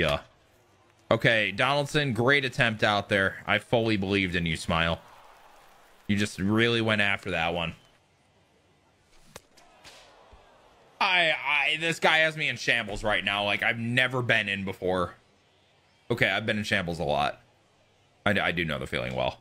Yeah. Okay, Donaldson, great attempt out there. I fully believed in you, Smile. You just really went after that one. I, I, this guy has me in shambles right now. Like I've never been in before. Okay, I've been in shambles a lot. I, I do know the feeling well.